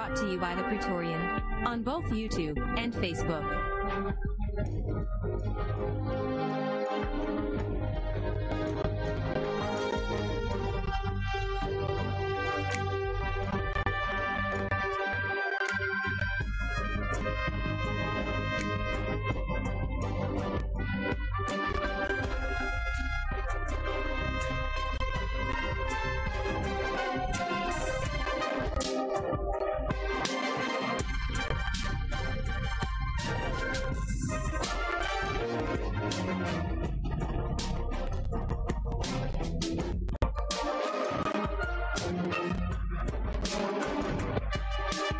Brought to you by the Praetorian on both YouTube and Facebook.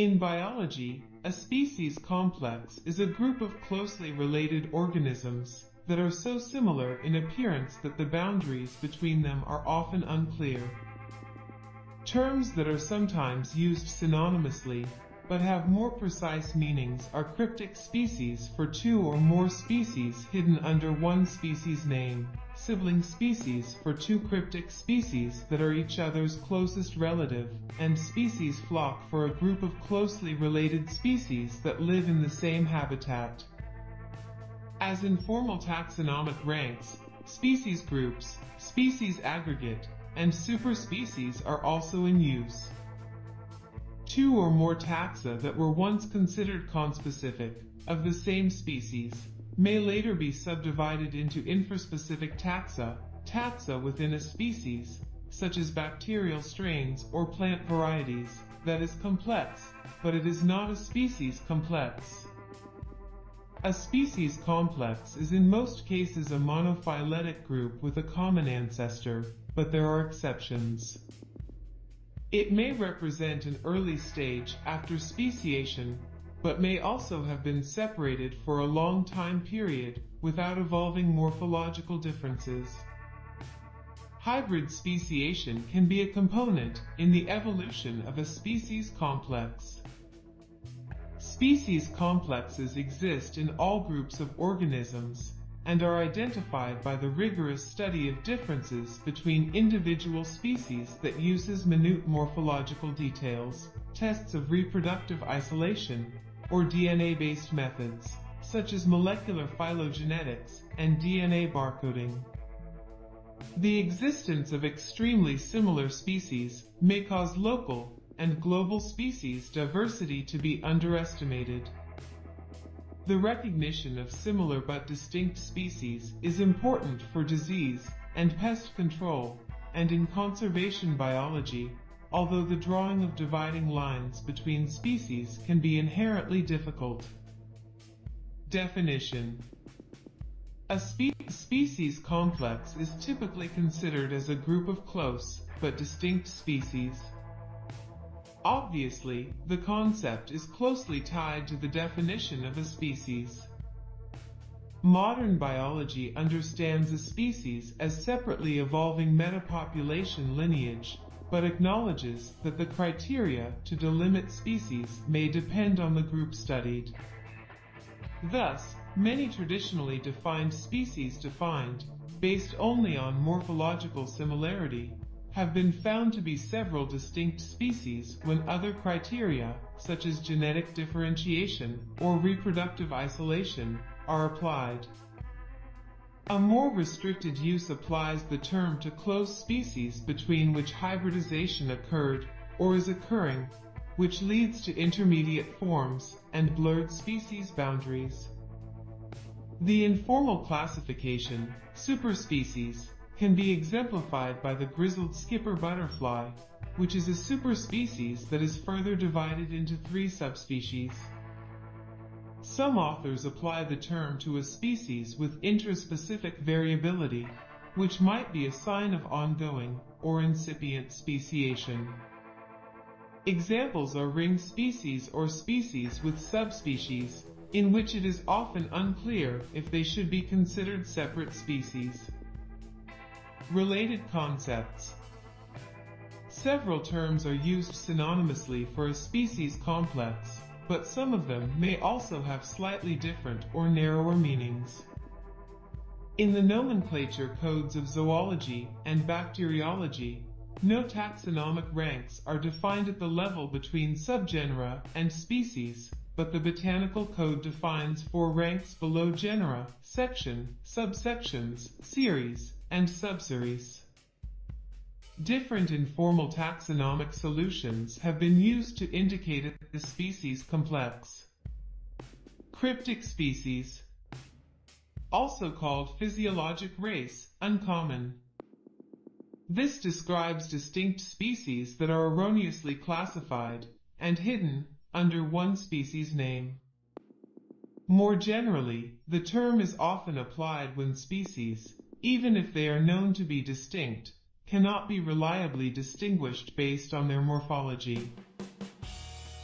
In biology, mm-hmm. a species complex is a group of closely related organisms that are so similar in appearance that the boundaries between them are often unclear. Terms that are sometimes used synonymously but have more precise meanings are cryptic species for two or more species hidden under one species name, sibling species for two cryptic species that are each other's closest relative, and species flock for a group of closely related species that live in the same habitat. As in formal taxonomic ranks, species groups, species aggregate, and superspecies are also in use. Two or more taxa that were once considered conspecific, of the same species, may later be subdivided into infraspecific taxa, taxa within a species, such as bacterial strains or plant varieties, that is complex, but it is not a species complex. A species complex is in most cases a monophyletic group with a common ancestor, but there are exceptions. It may represent an early stage after speciation, but may also have been separated for a long time period without evolving morphological differences. Hybrid speciation can be a component in the evolution of a species complex. Species complexes exist in all groups of organisms, and are identified by the rigorous study of differences between individual species that uses minute morphological details, tests of reproductive isolation, or DNA-based methods, such as molecular phylogenetics and DNA barcoding. The existence of extremely similar species may cause local and global species diversity to be underestimated. The recognition of similar but distinct species is important for disease and pest control and in conservation biology, although the drawing of dividing lines between species can be inherently difficult. Definition A spe species complex is typically considered as a group of close but distinct species. Obviously, the concept is closely tied to the definition of a species. Modern biology understands a species as separately evolving metapopulation lineage, but acknowledges that the criteria to delimit species may depend on the group studied. Thus, many traditionally defined species defined, based only on morphological similarity, have been found to be several distinct species when other criteria, such as genetic differentiation or reproductive isolation, are applied. A more restricted use applies the term to close species between which hybridization occurred or is occurring, which leads to intermediate forms and blurred species boundaries. The informal classification, superspecies, can be exemplified by the grizzled skipper butterfly, which is a superspecies that is further divided into three subspecies. Some authors apply the term to a species with intraspecific variability, which might be a sign of ongoing or incipient speciation. Examples are ring species or species with subspecies, in which it is often unclear if they should be considered separate species. Related concepts Several terms are used synonymously for a species complex, but some of them may also have slightly different or narrower meanings. In the nomenclature codes of zoology and bacteriology, no taxonomic ranks are defined at the level between subgenera and species, but the Botanical Code defines four ranks below genera, section, subsections, series, and subseries. Different informal taxonomic solutions have been used to indicate the species complex. Cryptic species, also called physiologic race, uncommon. This describes distinct species that are erroneously classified and hidden under one species name. More generally, the term is often applied when species, even if they are known to be distinct, cannot be reliably distinguished based on their morphology.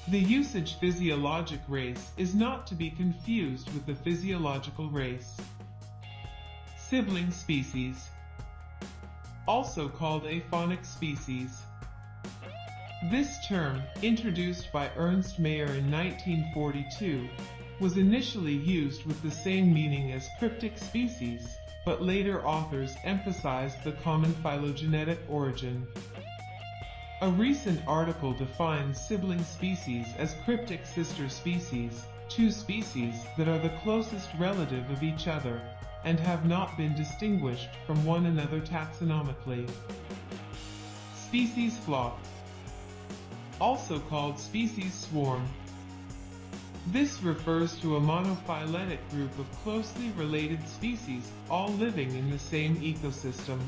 The usage physiologic race is not to be confused with the physiological race. Sibling species also called aphanic species. This term, introduced by Ernst Mayr in 1942, was initially used with the same meaning as cryptic species, but later authors emphasized the common phylogenetic origin. A recent article defines sibling species as cryptic sister species, two species that are the closest relative of each other, and have not been distinguished from one another taxonomically. Species flock, also called species swarm. This refers to a monophyletic group of closely related species all living in the same ecosystem.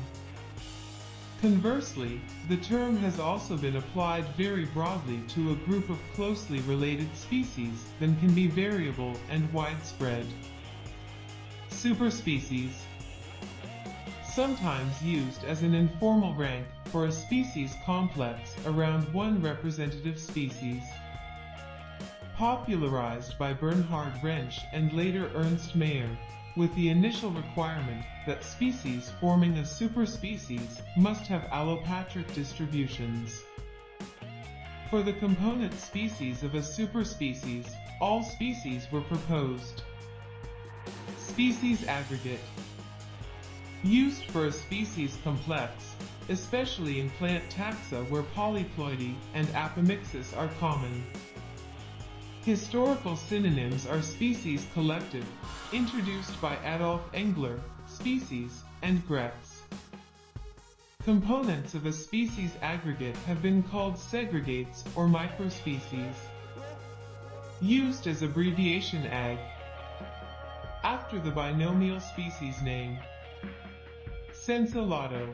Conversely, the term has also been applied very broadly to a group of closely related species that can be variable and widespread. Superspecies Sometimes used as an informal rank for a species complex around one representative species. Popularized by Bernhard Rensch and later Ernst Mayr, with the initial requirement that species forming a superspecies must have allopatric distributions. For the component species of a superspecies, allospecies were proposed. Species aggregate. Used for a species complex, especially in plant taxa where polyploidy and apomixis are common. Historical synonyms are species collective, introduced by Adolf Engler, species, and grex. Components of a species aggregate have been called segregates or microspecies. Used as abbreviation AG, after the binomial species name. Sensu lato.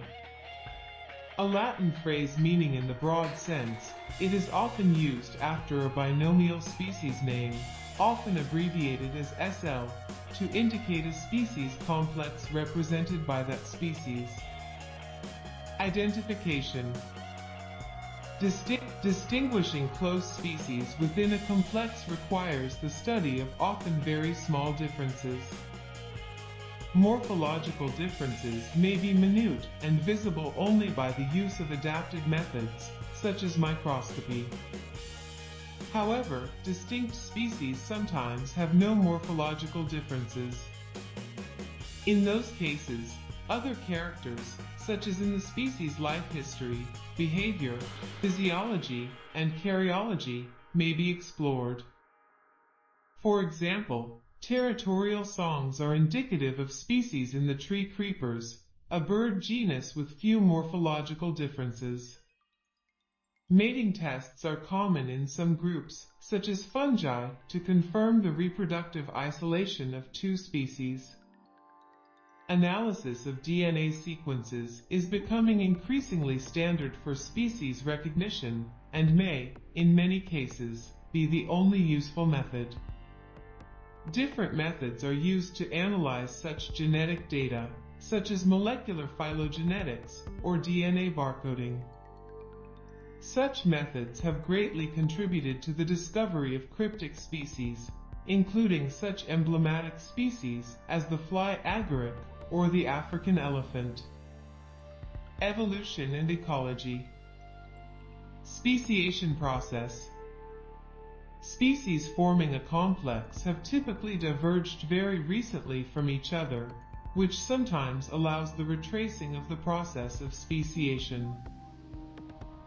A Latin phrase meaning in the broad sense, it is often used after a binomial species name, often abbreviated as SL, to indicate a species complex represented by that species. Identification Distin distinguishing close species within a complex requires the study of often very small differences. Morphological differences may be minute and visible only by the use of adapted methods, such as microscopy. However, distinct species sometimes have no morphological differences. In those cases, other characters, such as in the species life history, behavior, physiology, and karyology, may be explored. For example, territorial songs are indicative of species in the tree creepers, a bird genus with few morphological differences. Mating tests are common in some groups, such as fungi, to confirm the reproductive isolation of two species. Analysis of DNA sequences is becoming increasingly standard for species recognition and may, in many cases, be the only useful method. Different methods are used to analyze such genetic data, such as molecular phylogenetics or DNA barcoding. Such methods have greatly contributed to the discovery of cryptic species, including such emblematic species as the fly agaric or the African elephant. Evolution and ecology. Speciation process. Species forming a complex have typically diverged very recently from each other, which sometimes allows the retracing of the process of speciation.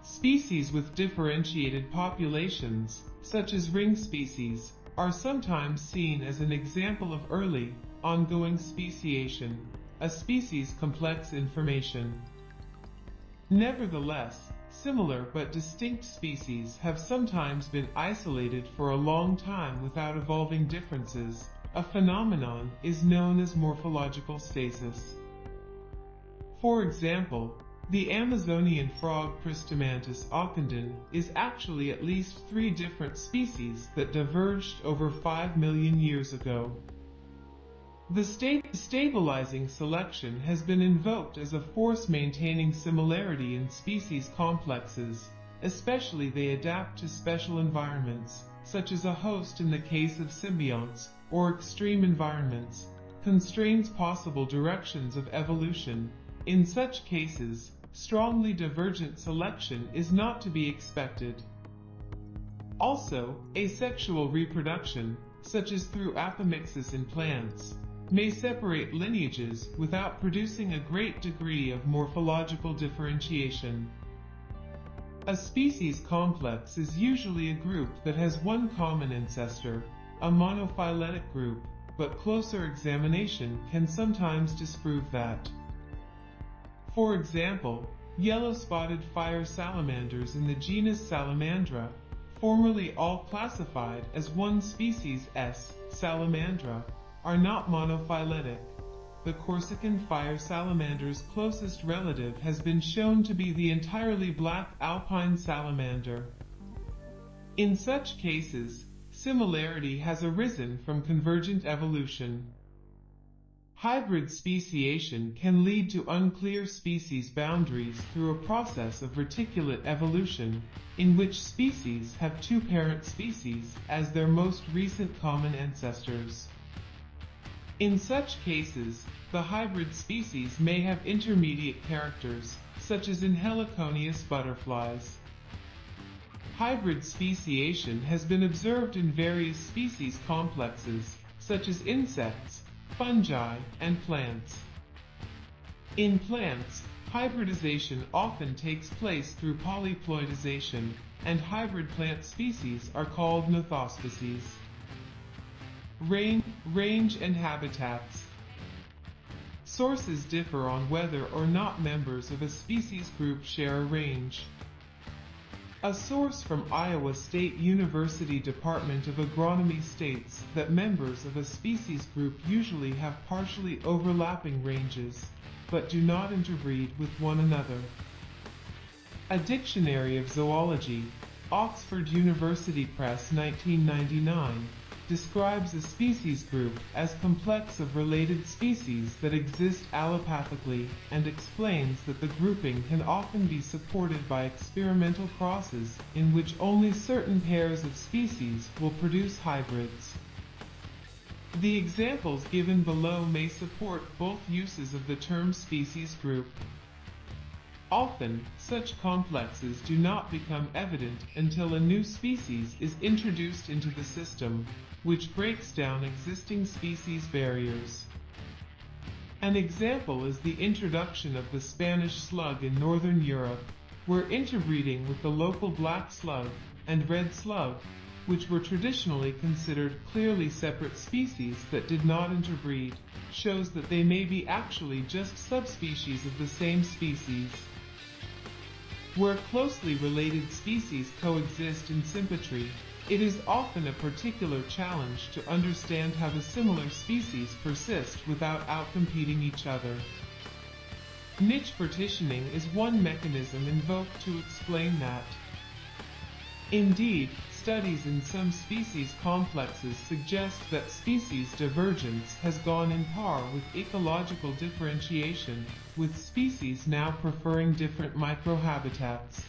Species with differentiated populations, such as ring species, are sometimes seen as an example of early, ongoing speciation, a species complex information. Nevertheless, similar but distinct species have sometimes been isolated for a long time without evolving differences. A phenomenon is known as morphological stasis. For example, the Amazonian frog Pristimantis ockendeni is actually at least three different species that diverged over 5 million years ago. The state stabilizing selection has been invoked as a force maintaining similarity in species complexes, especially they adapt to special environments, such as a host in the case of symbionts, or extreme environments, constrains possible directions of evolution. In such cases, strongly divergent selection is not to be expected. Also, asexual reproduction, such as through apomixis in plants, may separate lineages without producing a great degree of morphological differentiation. A species complex is usually a group that has one common ancestor, a monophyletic group, but closer examination can sometimes disprove that. For example, yellow-spotted fire salamanders in the genus Salamandra, formerly all classified as one species S. salamandra, are not monophyletic. The Corsican fire salamander's closest relative has been shown to be the entirely black alpine salamander. In such cases, similarity has arisen from convergent evolution. Hybrid speciation can lead to unclear species boundaries through a process of reticulate evolution, in which species have two parent species as their most recent common ancestors. In such cases, the hybrid species may have intermediate characters, such as in heliconius butterflies. Hybrid speciation has been observed in various species complexes, such as insects, fungi, and plants. In plants, hybridization often takes place through polyploidization, and hybrid plant species are called nothospecies. Range, range and habitats. Sources differ on whether or not members of a species group share a range. A source from Iowa State University Department of Agronomy states that members of a species group usually have partially overlapping ranges, but do not interbreed with one another. A Dictionary of Zoology, Oxford University Press 1999, describes a species group as complex of related species that exist allopatrically and explains that the grouping can often be supported by experimental crosses in which only certain pairs of species will produce hybrids. The examples given below may support both uses of the term species group. Often, such complexes do not become evident until a new species is introduced into the system, which breaks down existing species barriers. An example is the introduction of the Spanish slug in northern Europe, where interbreeding with the local black slug and red slug, which were traditionally considered clearly separate species that did not interbreed, shows that they may be actually just subspecies of the same species. Where closely related species coexist in sympatry, It is often a particular challenge to understand how the similar species persist without outcompeting each other. Niche partitioning is one mechanism invoked to explain that. Indeed, studies in some species complexes suggest that species divergence has gone in par with ecological differentiation, with species now preferring different microhabitats.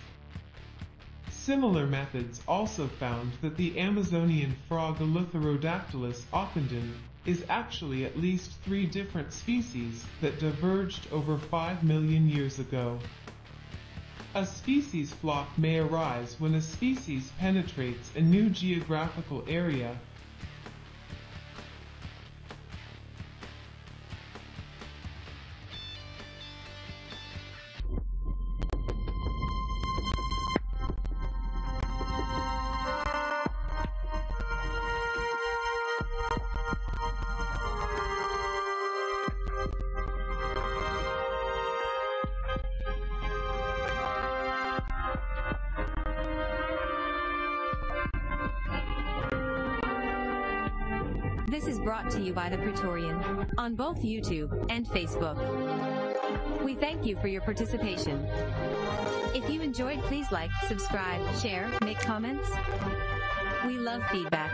Similar methods also found that the Amazonian frog Eleutherodactylus ockendeni is actually at least three different species that diverged over 5 million years ago. A species flock may arise when a species penetrates a new geographical area service is brought to you by The Praetorian on both YouTube and Facebook. We thank you for your participation. If you enjoyed, please like, subscribe, share, make comments. We love feedback.